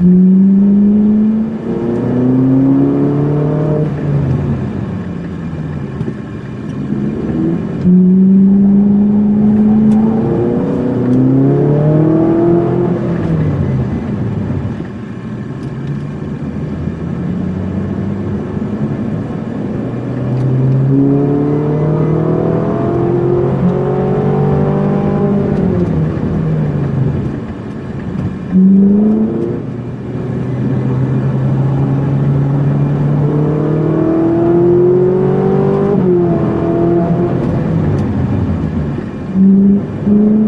Thank mm -hmm. you. Mm-hmm.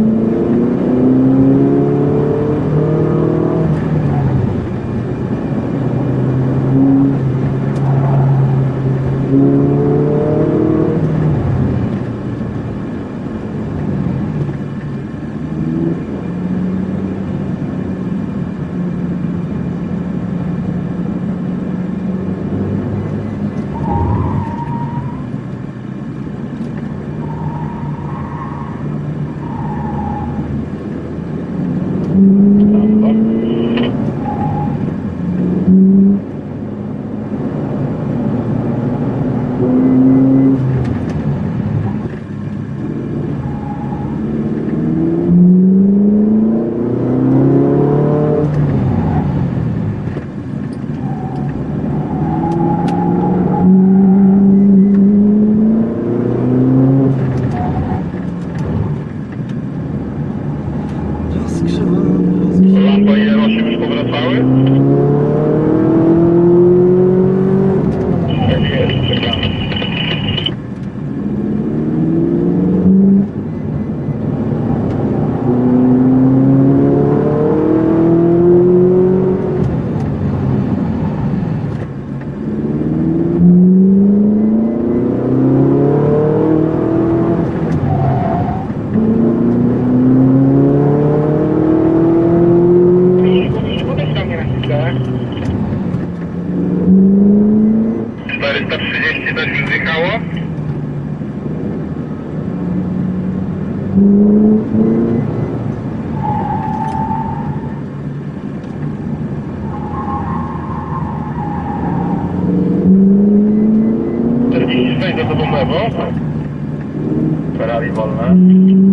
430 też już zjechało? Czterdzieści sześć za tobą lewo. Ferrari wolne.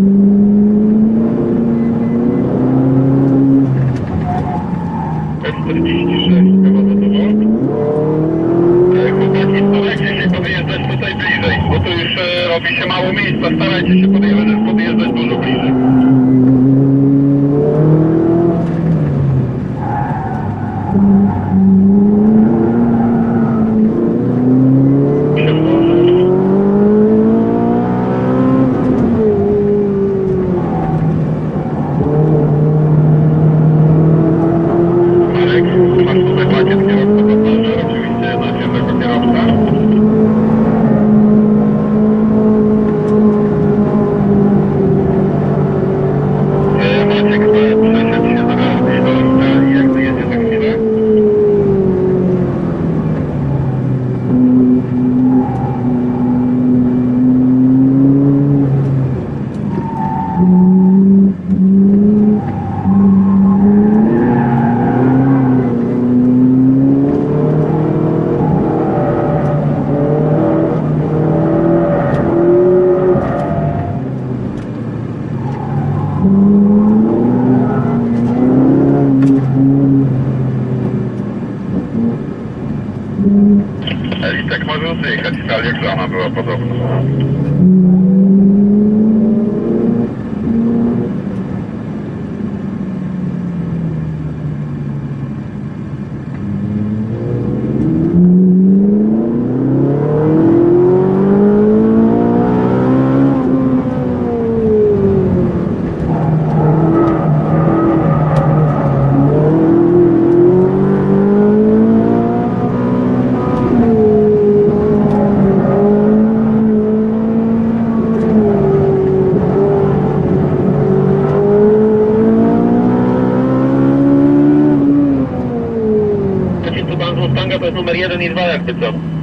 Robi się mało miejsca. Starajcie się podjeżdżać, podjeżdżać dużo bliżej. Marek, I tak może jechać, tak jak żona była podobna. Jeden i dwa jakby co.